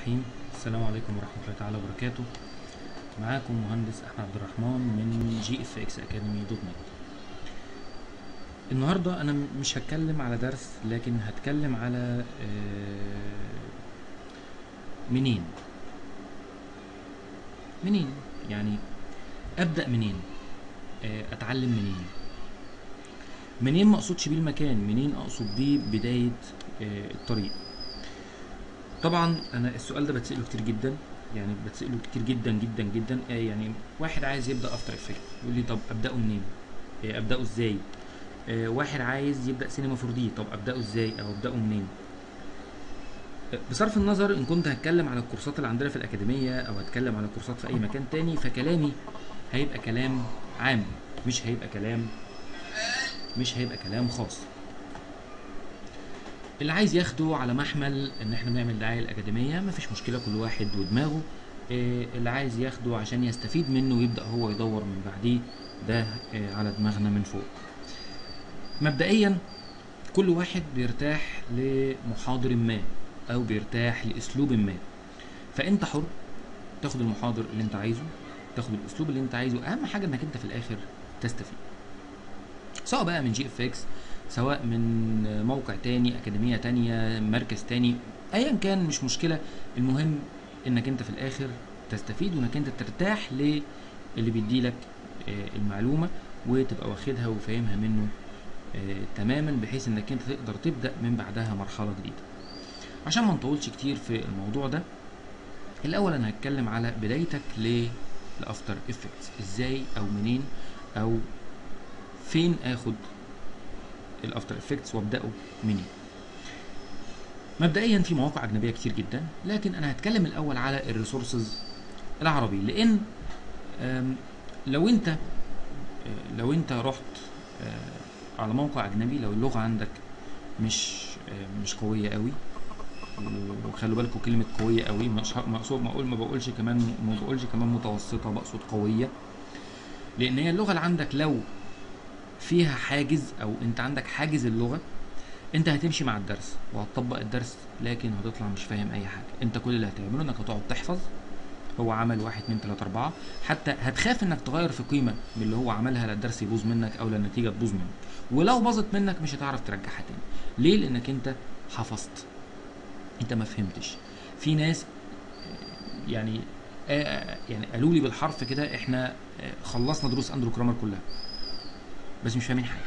الرحيم. السلام عليكم ورحمة الله تعالى وبركاته. معاكم مهندس أحمد عبد الرحمن من GFX Academy dot net النهاردة أنا مش هتكلم على درس لكن هتكلم على آه، منين؟ منين؟ يعني أبدأ منين؟ آه، أتعلم منين؟ منين ما أقصدش بيه المكان منين أقصد بيه بداية آه، الطريق؟ طبعا أنا السؤال ده بتسأله كتير جدا يعني بتسأله كتير جدا جدا جدا آه يعني واحد عايز يبدأ أفتر افكت يقول لي طب أبدأه منين؟ آه أبدأه إزاي؟ آه واحد عايز يبدأ سينما 4 دي طب أبدأه إزاي؟ أو أبدأه منين؟ بصرف النظر إن كنت هتكلم على الكورسات اللي عندنا في الأكاديمية أو هتكلم على كورسات في أي مكان تاني فكلامي هيبقى كلام عام مش هيبقى كلام مش هيبقى كلام خاص. اللي عايز ياخده على محمل إن إحنا بنعمل دعاية الاكاديميه مفيش مشكلة كل واحد ودماغه. إيه اللي عايز ياخده عشان يستفيد منه ويبدأ هو يدور من بعديه ده إيه على دماغنا من فوق. مبدئيا كل واحد بيرتاح لمحاضر ما أو بيرتاح لأسلوب ما. فأنت حر تاخد المحاضر اللي أنت عايزه تاخد الأسلوب اللي أنت عايزه. أهم حاجة إنك أنت في الآخر تستفيد. سواء بقى من GFX سواء من موقع تاني أكاديمية تانية مركز تاني ايا كان مش مشكلة. المهم إنك أنت في الآخر تستفيد وإنك أنت ترتاح للي بيديلك آه، المعلومة وتبقى واخدها وفاهمها منه آه، تماما بحيث إنك أنت تقدر تبدأ من بعدها مرحلة جديدة. عشان ما نطولش كتير في الموضوع ده الأول أنا هتكلم على بدايتك لل After Effects إزاي أو منين أو فين آخد ال After Effects وابداه منين. مبدئيا في مواقع أجنبية كتير جدا لكن أنا هتكلم الأول على ال resources العربي لأن لو أنت آه، لو أنت رحت آه، على موقع أجنبي لو اللغة عندك مش آه، مش قوية قوي وخلوا بالكم كلمة قوية قوي مش مقصود ما أقول ما بقولش كمان ما بقولش كمان متوسطة بقصد قوية لأن هي اللغة اللي عندك لو فيها حاجز أو أنت عندك حاجز اللغة أنت هتمشي مع الدرس وهتطبق الدرس لكن هتطلع مش فاهم أي حاجة. أنت كل اللي هتعمله إنك هتقعد تحفظ هو عمل واحد اتنين تلاتة أربعة حتى هتخاف إنك تغير في قيمة من اللي هو عملها لا الدرس يبوظ منك أو لا النتيجة تبوظ منك. ولو باظت منك مش هتعرف ترجعها تاني. ليه؟ لأنك أنت حفظت. أنت ما فهمتش. في ناس يعني يعني قالوا لي بالحرف كده إحنا خلصنا دروس أندرو كرامر كلها. بس مش فاهمين حاجة.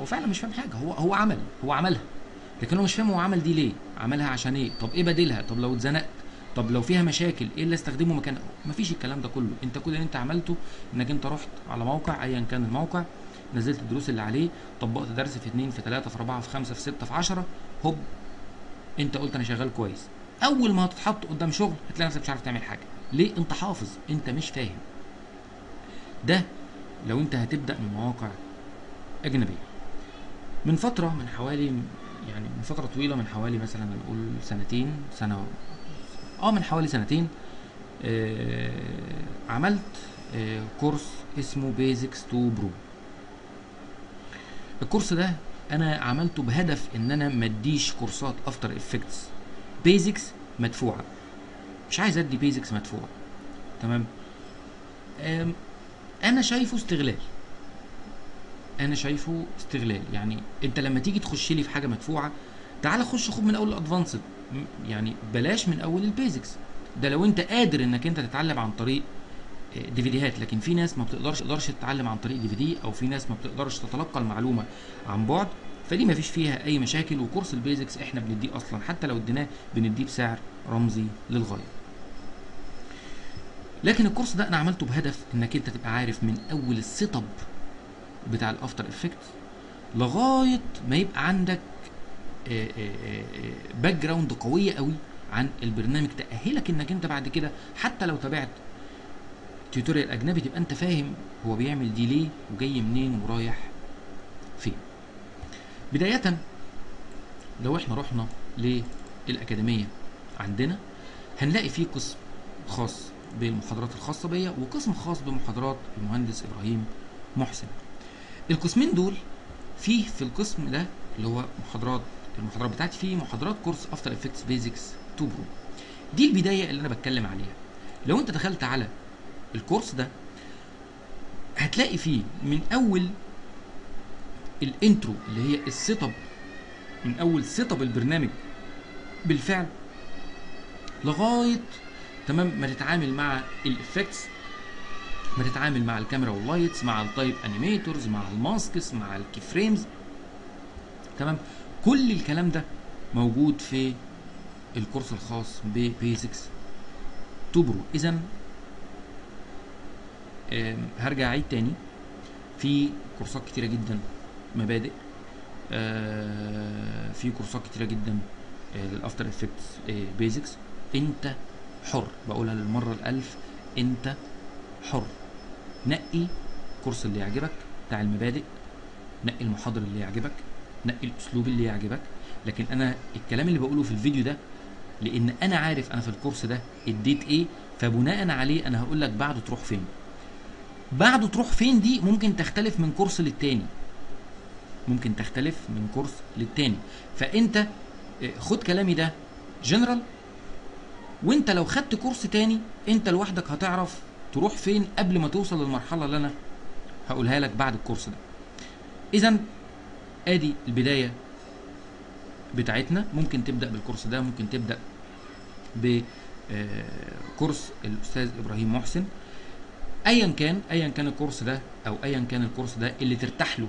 هو فعلا مش فاهم حاجة. هو هو عمل. هو عملها. لكن هو مش فاهم هو عمل دي ليه. عملها عشان إيه؟ طب إيه بديلها؟ طب لو اتزنقت؟ طب لو فيها مشاكل إيه اللي استخدمه مكانها مفيش الكلام ده كله. أنت كل اللي أنت عملته إنك أنت رحت على موقع ايا كان الموقع نزلت الدروس اللي عليه طبقت درس في اتنين في تلاتة في أربعة في خمسة في ستة في عشرة هوب أنت قلت أنا شغال كويس. أول ما هتتحط قدام شغل هتلاقي نفسك مش عارف تعمل حاجة. ليه؟ أنت حافظ. أنت مش فاهم. ده لو انت هتبدأ من مواقع أجنبية. من فترة من حوالي يعني من فترة طويلة من حوالي مثلا نقول سنتين سنة آه من حوالي سنتين آه عملت آه كورس اسمه basics to pro الكورس ده أنا عملته بهدف إن أنا ما أديش كورسات After Effects basics مدفوعة. مش عايز أدي basics مدفوعة. تمام؟ أنا شايفه استغلال. أنا شايفه استغلال. يعني أنت لما تيجي تخش لي في حاجة مدفوعة تعال خش خد من أول ال advanced. يعني بلاش من أول ال basics. ده لو أنت قادر إنك أنت تتعلم عن طريق آه، DVDهات. لكن في ناس ما بتقدرش تقدرش تتعلم عن طريق DVD أو في ناس ما بتقدرش تتلقى المعلومة عن بعد. فدي ما فيش فيها أي مشاكل. وكورس ال basics إحنا بنديه أصلا. حتى لو اديناه بنديه بسعر رمزي للغاية. لكن الكورس ده أنا عملته بهدف إنك أنت تبقى عارف من أول ال setup بتاع ال After Effect لغاية ما يبقى عندك background قوية قوي عن البرنامج تاهلك إنك أنت بعد كده حتى لو تابعت tutorial أجنبي تبقى أنت فاهم هو بيعمل دي ليه وجاي منين ورايح فين. بداية لو إحنا رحنا للأكاديمية عندنا هنلاقي فيه قسم خاص. بالمحاضرات الخاصة بيا وقسم خاص بمحاضرات المهندس إبراهيم محسن. القسمين دول فيه في القسم ده اللي هو محاضرات المحاضرات بتاعتي فيه محاضرات كورس After Effects Basics 2 Pro دي البداية اللي أنا بتكلم عليها. لو أنت دخلت على الكورس ده هتلاقي فيه من أول ال intro اللي هي ال setup من أول setup البرنامج بالفعل لغاية تمام؟ ما تتعامل مع ال effects ما تتعامل مع الكاميرا وال lights مع ال type animators مع ال masks مع ال key frames تمام؟ كل الكلام ده موجود في الكورس الخاص ب Basics 2 Pro. اذا هرجع أعيد تاني. في كورسات كتيرة جدا مبادئ آه، في كورسات كتيرة جدا آه، لل After Effects Basics أنت حر. بقولها للمرة الألف. أنت حر. نقي الكورس اللي يعجبك بتاع المبادئ. نقي المحاضر اللي يعجبك. نقي الأسلوب اللي يعجبك. لكن أنا الكلام اللي بقوله في الفيديو ده لأن أنا عارف أنا في الكورس ده اديت إيه فبناء عليه أنا هقول لك بعده تروح فين. بعده تروح فين دي ممكن تختلف من كورس للتاني. ممكن تختلف من كورس للتاني. فأنت آه، خد كلامي ده جنرال وانت لو خدت كورس تاني انت لوحدك هتعرف تروح فين قبل ما توصل للمرحلة اللي أنا هقولها لك بعد الكورس ده. اذا آدي البداية بتاعتنا. ممكن تبدأ بالكورس ده ممكن تبدأ بكورس الأستاذ إبراهيم محسن. ايا كان ايا كان الكورس ده أو ايا كان الكورس ده اللي ترتاح له.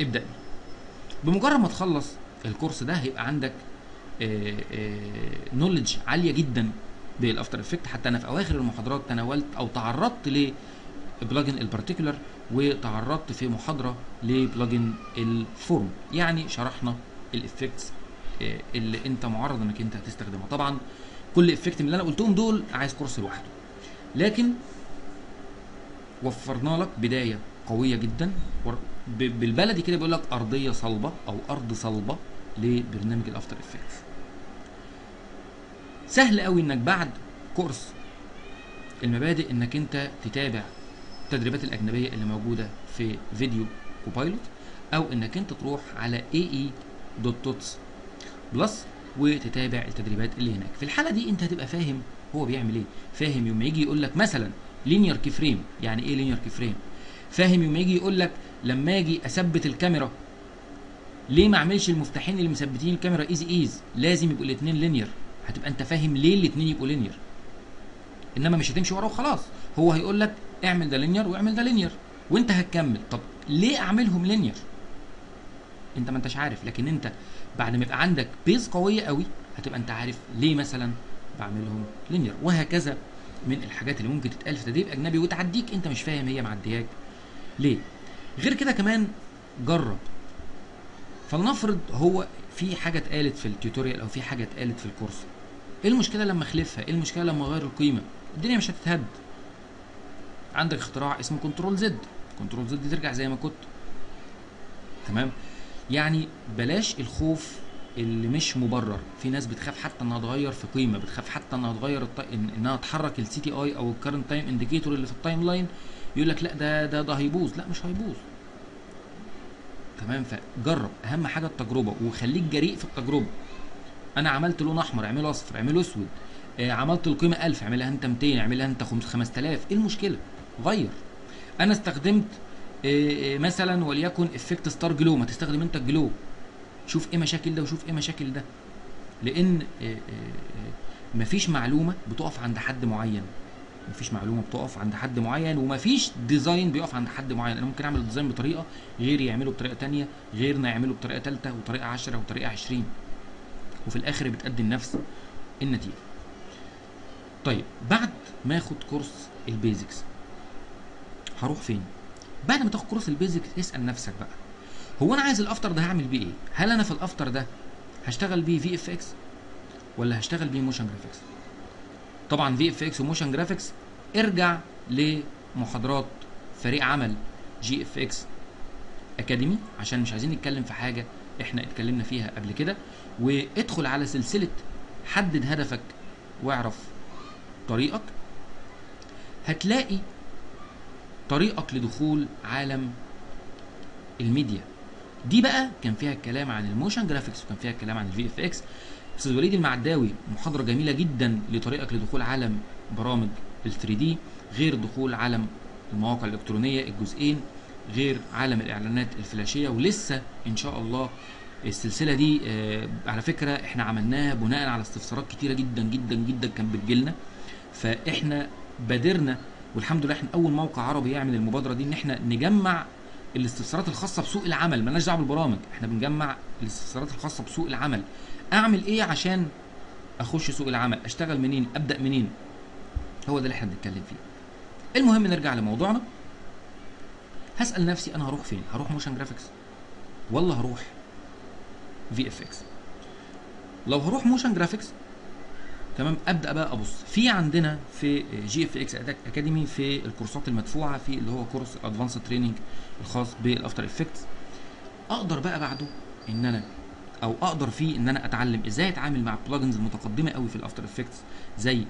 ابدأ بيه. بمجرد ما تخلص الكورس ده هيبقى عندك knowledge عالية جدا بال After Effect حتى أنا في أواخر المحاضرات تناولت أو تعرضت ل plugin ال Particular وتعرضت في محاضرة ل plugin ال Form يعني شرحنا ال effects اللي أنت معرض إنك أنت هتستخدمها. طبعا كل effect من اللي أنا قلتهم دول عايز كورس لوحده. لكن وفرنا لك بداية قوية جدا. بالبلدي كده بيقول لك أرضية صلبة أو أرض صلبة لبرنامج ال After Effects سهل قوي إنك بعد كورس المبادئ إنك أنت تتابع التدريبات الأجنبية اللي موجودة في Video Copilot أو إنك أنت تروح على ae.tuts plus وتتابع التدريبات اللي هناك. في الحالة دي أنت هتبقى فاهم هو بيعمل إيه. فاهم يوم يجي يقول لك مثلا linear key frame يعني إيه linear key frame فاهم يوم يجي يقول لك لما أجي أثبت الكاميرا ليه ما أعملش المفتاحين اللي مثبتين الكاميرا easy ease لازم يبقوا الاثنين linear هتبقى انت فاهم ليه الاثنين يبقوا linear انما مش هتمشي وراه وخلاص. هو هيقول لك اعمل ده linear واعمل ده linear وانت هتكمل. طب ليه اعملهم linear انت ما انتش عارف. لكن انت بعد ما يبقى عندك base قوية قوي هتبقى انت عارف ليه مثلا بعملهم linear وهكذا من الحاجات اللي ممكن تتقال في تدريب أجنبي وتعديك انت مش فاهم هي معدياك ليه. غير كده كمان جرب. فلنفرض هو في حاجة اتقالت في ال tutorial أو في حاجة اتقالت في الكورس. إيه المشكلة لما أخلفها؟ إيه المشكلة لما أغير القيمة؟ الدنيا مش هتتهد. عندك اختراع اسمه control Z. control Z ترجع زي ما كنت. تمام؟ يعني بلاش الخوف اللي مش مبرر. في ناس بتخاف حتى إنها تغير في قيمة بتخاف حتى إنها تغير الط... إنها تحرك ال CTI أو ال current time indicator اللي في ال timeline يقول لك لا ده ده ده هيبوظ. لا مش هيبوظ. تمام؟ فجرب. أهم حاجة التجربة وخليك جريء في التجربة. أنا عملت لون احمر اعمله اصفر اعمله اسود آه عملت القيمة 1000 اعملها انت 200 اعملها انت 5000 إيه المشكلة؟ غير. أنا استخدمت آه آه مثلا وليكن effect star glow. ما تستخدم انت ال glow. شوف إيه مشاكل ده وشوف إيه مشاكل ده. لأن آه، آه، آه، مفيش معلومة بتقف عند حد معين. مفيش معلومة بتقف عند حد معين ومفيش design بيقف عند حد معين. أنا ممكن أعمل design بطريقة غيري يعمله بطريقة تانية غيرنا يعمله بطريقة ثالثه وطريقة 10 وطريقة 20 وفي الآخر بتقدم نفس النتيجة. طيب بعد ما آخد كورس ال basics هروح فين؟ بعد ما تاخد كورس ال basics اسأل نفسك بقى هو أنا عايز ال After ده هعمل بيه إيه؟ هل أنا في ال After ده هشتغل بيه VFX ولا هشتغل بيه motion graphics طبعا VFX و motion graphics ارجع لمحاضرات فريق عمل GFX Academy عشان مش عايزين نتكلم في حاجة إحنا اتكلمنا فيها قبل كده وادخل على سلسلة حدد هدفك واعرف طريقك. هتلاقي طريقك لدخول عالم الميديا. دي بقى كان فيها الكلام عن ال motion graphics وكان فيها الكلام عن ال VFX. أستاذ وليد المعداوي محاضرة جميلة جدا لطريقك لدخول عالم برامج ال 3D غير دخول عالم المواقع الإلكترونية الجزئين غير عالم الإعلانات الفلاشية ولسه إن شاء الله السلسلة دي آه، على فكرة إحنا عملناها بناء على استفسارات كتيرة جدا جدا جدا كانت بتجيلنا. فإحنا بادرنا والحمد لله إحنا أول موقع عربي يعمل المبادرة دي إن إحنا نجمع الاستفسارات الخاصة بسوق العمل. مالناش دعوة بالبرامج إحنا بنجمع الاستفسارات الخاصة بسوق العمل. أعمل إيه عشان أخش سوق العمل؟ أشتغل منين؟ أبدأ منين؟ هو ده اللي إحنا بنتكلم فيه. المهم نرجع لموضوعنا. هسأل نفسي أنا هروح فين؟ هروح motion graphics ولا هروح VFX لو هروح motion graphics تمام؟ أبدأ بقى أبص. في عندنا في GFX Academy في الكورسات المدفوعة في اللي هو كورس advanced training الخاص بال After Effects أقدر بقى بعده إن أنا أو أقدر فيه إن أنا أتعلم إزاي أتعامل مع ال plugins المتقدمه قوي في ال After Effects زي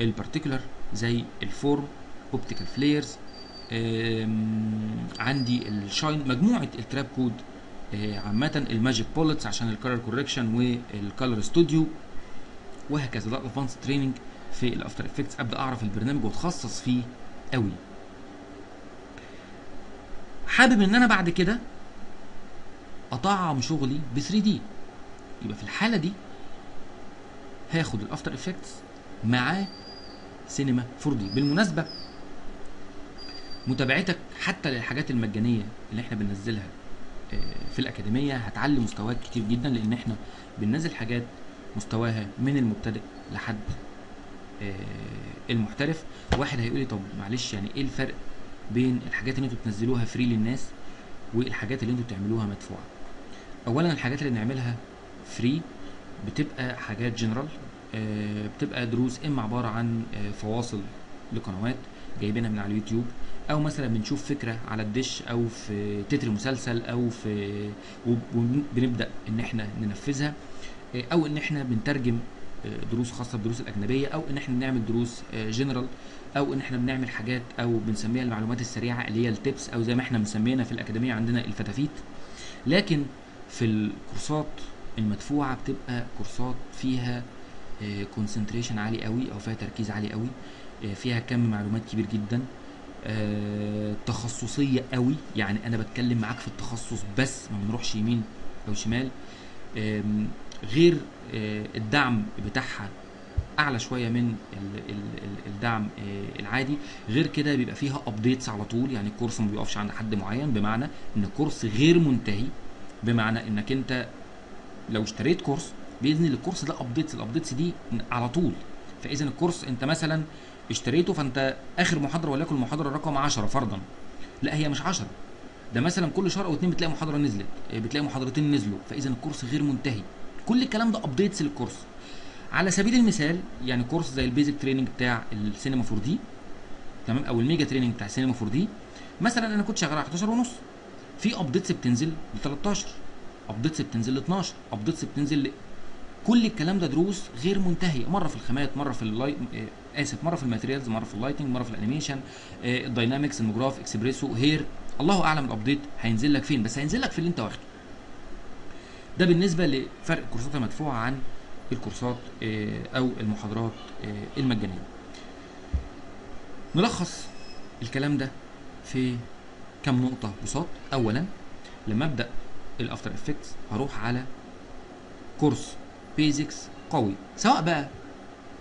ال Particular زي ال Form Optical Flares عندي ال Shine مجموعة ال Trapcode آه، عامة ال Magic Bullets عشان ال color correction وال color studio وهكذا. ده advanced training في ال After Effects أبدأ أعرف البرنامج وأتخصص فيه قوي. حابب إن أنا بعد كده أطعم شغلي ب 3D يبقى في الحالة دي هاخد ال After Effects معاه سينما 4 دي بالمناسبة متابعتك حتى للحاجات المجانية اللي إحنا بننزلها آه، في الأكاديمية هتعلي مستواك كتير جدا لأن إحنا بننزل حاجات مستواها من المبتدئ لحد آه، المحترف. واحد هيقول لي طب معلش يعني إيه الفرق بين الحاجات اللي أنتوا بتنزلوها free للناس والحاجات اللي أنتوا بتعملوها مدفوعة؟ اولا الحاجات اللي بنعملها free بتبقى حاجات جنرال بتبقى دروس إما عبارة عن آه، فواصل لقنوات جايبينها من على اليوتيوب أو مثلا بنشوف فكرة على الدش أو في تتر مسلسل أو في وبنبدأ إن إحنا ننفذها آه، أو إن إحنا بنترجم آه، دروس خاصة بالدروس الأجنبية أو إن إحنا بنعمل دروس جنرال أو إن إحنا بنعمل حاجات أو بنسميها المعلومات السريعة اللي هي ال tips أو زي ما إحنا مسمينا في الأكاديمية عندنا الفتافيت. لكن في الكورسات المدفوعة بتبقى كورسات فيها concentration عالي قوي أو فيها تركيز عالي قوي. آه، فيها كم معلومات كبير جدا. آه، تخصصية قوي. يعني أنا بتكلم معاك في التخصص بس ما بنروحش يمين أو شمال. غير آه، الدعم بتاعها أعلى شوية من ال- ال- ال- الدعم آه، العادي. غير كده بيبقى فيها updates على طول. يعني الكورس ما بيقفش عند حد معين بمعنى إن الكورس غير منتهي. بمعنى إنك أنت لو اشتريت كورس بينزل الكورس ده updates ال updates دي على طول. فإذا الكورس أنت مثلا اشتريته فانت آخر محاضرة وليكن المحاضرة رقم 10 فرضا. لا هي مش 10 ده مثلا كل شهر أو اتنين بتلاقي محاضرة نزلت. آه، بتلاقي محاضرتين نزلوا. فاذا الكورس غير منتهي. كل الكلام ده updates للكورس. على سبيل المثال يعني كورس زي ال basic training بتاع السينما 4 دي تمام؟ أو ال mega training بتاع السينما 4 دي. مثلا أنا كنت شغال على 11 ونص. في updates بتنزل ل 13 updates بتنزل ل 12 updates بتنزل ل... كل الكلام ده دروس غير منتهية. مرة في الخامات مرة في ال li... آه، آسف مرة في ال materials مرة في ال lighting مرة في ال animation آه، ال dynamics ال MoGraph XPresso hair الله أعلم ال update هينزل لك فين بس هينزل لك في اللي أنت واخده. ده بالنسبة لفرق الكورسات المدفوعة عن الكورسات آه، أو المحاضرات المجانية. نلخص الكلام ده في كم نقطة بساط. اولا لما أبدأ ال After Effects هروح على كورس basics قوي. سواء بقى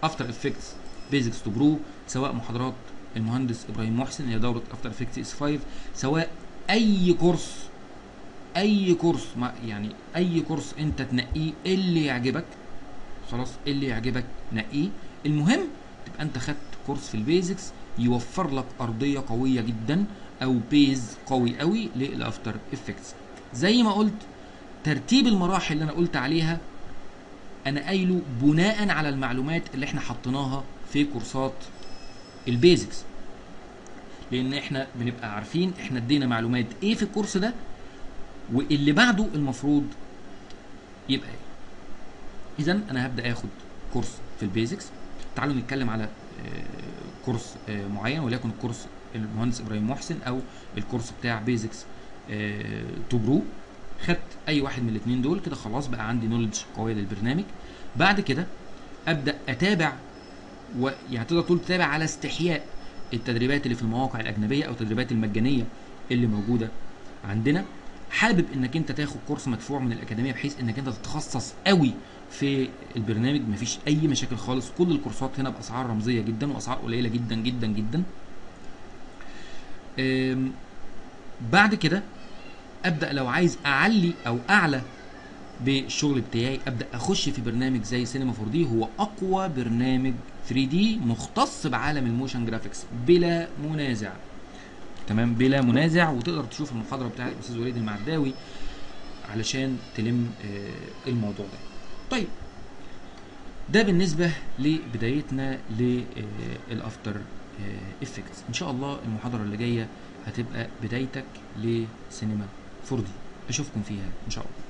After Effects basics to pro سواء محاضرات المهندس إبراهيم محسن هي دورة After Effects CS5 سواء أي كورس أي كورس يعني أي كورس أنت تنقيه اللي يعجبك. خلاص اللي يعجبك نقيه. المهم تبقى أنت خدت كورس في ال basics يوفر لك أرضية قوية جدا أو base قوي قوي لل After Effects زي ما قلت ترتيب المراحل اللي أنا قلت عليها أنا قايله بناء على المعلومات اللي إحنا حطيناها في كورسات ال basics لأن إحنا بنبقى عارفين إحنا ادينا معلومات إيه في الكورس ده واللي بعده المفروض يبقى إيه. اذا أنا هبدأ آخد كورس في ال basics تعالوا نتكلم على آه، كورس آه، معين وليكن الكورس المهندس إبراهيم محسن أو الكورس بتاع basics to pro خدت أي واحد من الاثنين دول كده خلاص بقى عندي knowledge قوية للبرنامج. بعد كده أبدأ أتابع ويعني تقدر تقول تتابع على استحياء التدريبات اللي في المواقع الأجنبية أو التدريبات المجانية اللي موجودة عندنا. حابب إنك أنت تاخد كورس مدفوع من الأكاديمية بحيث إنك أنت تتخصص قوي في البرنامج. مفيش أي مشاكل خالص. كل الكورسات هنا بأسعار رمزية جدا وأسعار قليلة جدا جدا جدا. بعد كده أبدأ لو عايز أعلي أو أعلى بالشغل بتاعي أبدأ أخش في برنامج زي سينما 4 دي هو أقوى برنامج 3D مختص بعالم ال motion graphics بلا منازع. تمام؟ بلا منازع. وتقدر تشوف المحاضرة بتاعت الأستاذ وليد المعداوي علشان تلم آه، الموضوع ده. طيب. ده بالنسبة لبدايتنا للافتر افكتس إن شاء الله المحاضرة اللي جاية هتبقى بدايتك لسينما 4 دي أشوفكم فيها إن شاء الله.